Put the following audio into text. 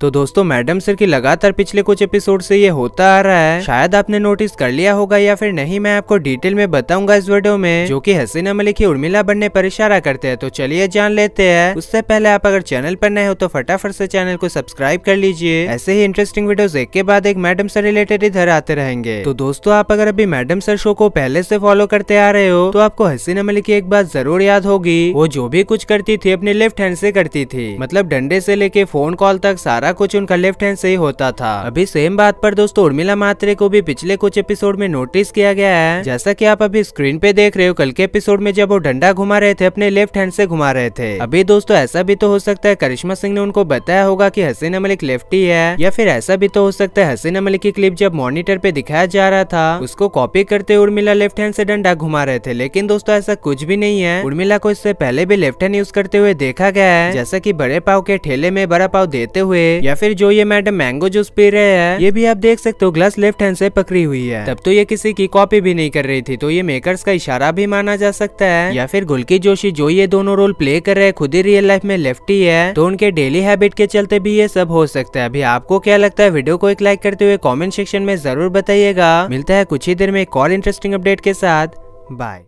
तो दोस्तों, madam sir की लगातार पिछले कुछ एपिसोड से ये होता आ रहा है। शायद आपने नोटिस कर लिया होगा या फिर नहीं, मैं आपको डिटेल में बताऊँगा इस वीडियो में, जो कि हसीना मलिक की उर्मिला बनने पर इशारा करते हैं। तो चलिए जान लेते हैं। उससे पहले आप अगर चैनल पर नए हो तो फटाफट से चैनल को सब्सक्राइब कर लीजिए। ऐसे ही इंटरेस्टिंग वीडियो एक के बाद एक मैडम सर रिलेटेड इधर आते रहेंगे। तो दोस्तों, आप अगर अभी मैडम सर शो को पहले से फॉलो करते आ रहे हो तो आपको हसीना मलिक की एक बात ज़रूर याद होगी। वो जो भी कुछ करती थी, अपने लेफ़्ट हैंड से करती थी। मतलब डंडे से लेके फ़ोन कॉल तक सारा कुछ उनका लेफ़्ट हैंड से ही होता था। अभी सेम बात पर दोस्तों उर्मिला मात्रे को भी पिछले कुछ एपिसोड में नोटिस किया गया है। जैसा कि आप अभी स्क्रीन पे देख रहे हो, कल के एपिसोड में जब वो डंडा घुमा रहे थे, अपने लेफ़्ट हैंड से घुमा रहे थे। अभी दोस्तों ऐसा भी तो हो सकता है, करिश्मा सिंह ने उनको बताया होगा की हसीना मलिक लेफ्टी है, या फिर ऐसा भी तो हो सकता है, हसीना मलिक की क्लिप जब मॉनिटर पे दिखाया जा रहा था, उसको कॉपी करते उर्मिला लेफ़्ट हैंड से डंडा घुमा रहे थे। लेकिन दोस्तों ऐसा कुछ भी नहीं है। उर्मिला को इससे पहले भी लेफ़्ट हैंड यूज़ करते हुए देखा गया है, जैसा की बड़े पाव के ठेले में बड़ा पाव देते हुए या फिर जो ये मैडम मैंगो जूस पी रहे हैं, ये भी आप देख सकते हो ग्लास लेफ़्ट हैंड से पकड़ी हुई है। तब तो ये किसी की कॉपी भी नहीं कर रही थी तो ये मेकर्स का इशारा भी माना जा सकता है। या फिर गुलकी जोशी जो ये दोनों रोल प्ले कर रहे हैं, खुद ही रियल लाइफ में लेफ्टी है तो उनके डेली हैबिट के चलते भी ये सब हो सकता है। अभी आपको क्या लगता है वीडियो को एक लाइक करते हुए कॉमेंट सेक्शन में ज़रूर बताइएगा। मिलता है कुछ ही देर में एक और इंटरेस्टिंग अपडेट के साथ। बाय